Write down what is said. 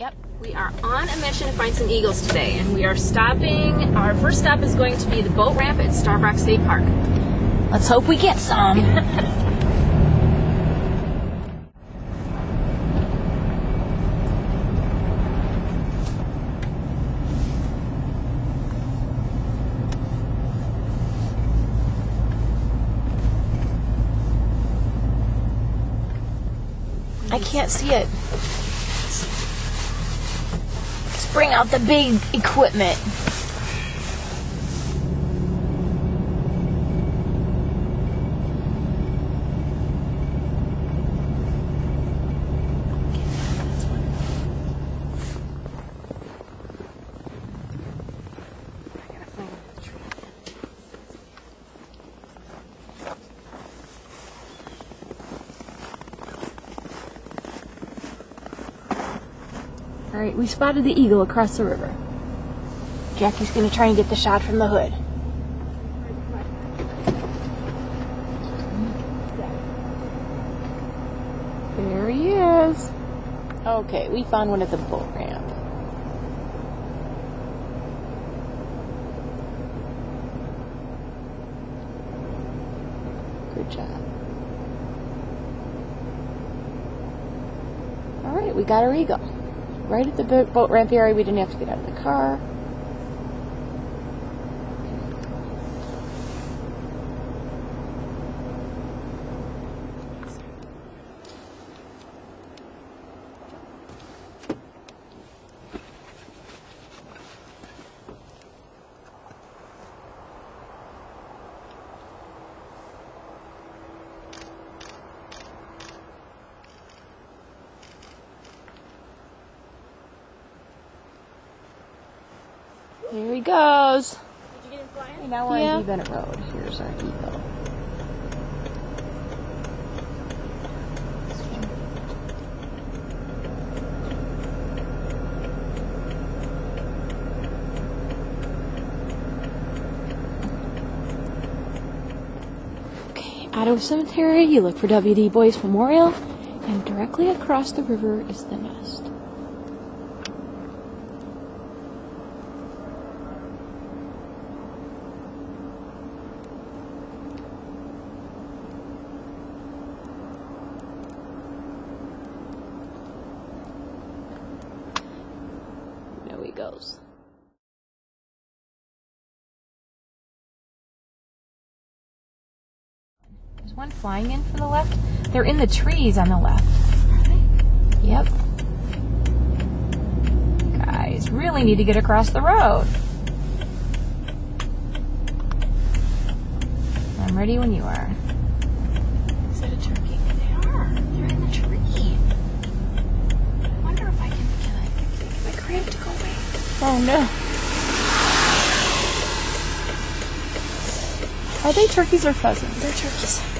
Yep, we are on a mission to find some eagles today, and we are stopping. Our first stop is going to be the boat ramp at Starved Rock State Park. Let's hope we get some. I can't see it. Bring out the big equipment. All right, we spotted the eagle across the river. Jackie's gonna try and get the shot from the hood. There he is. Okay, we found one at the boat ramp. Good job. All right, we got our eagle right at the boat, ramp area. We didn't have to get out of the car. Here he goes. Did you get him flying? Now we're Yeah. on Dee Bennett Road. Here's our eagle. Okay, out of cemetery, you look for W.D. Boyce Memorial, and directly across the river is the nest. There he goes. There's one flying in from the left. They're in the trees on the left. Yep. Guys, really need to get across the road. I'm ready when you are. Is that a turkey? They are. They're in the tree. I wonder if I can get it. My cramp to go away. Oh no. Are they turkeys or pheasants? They're turkeys.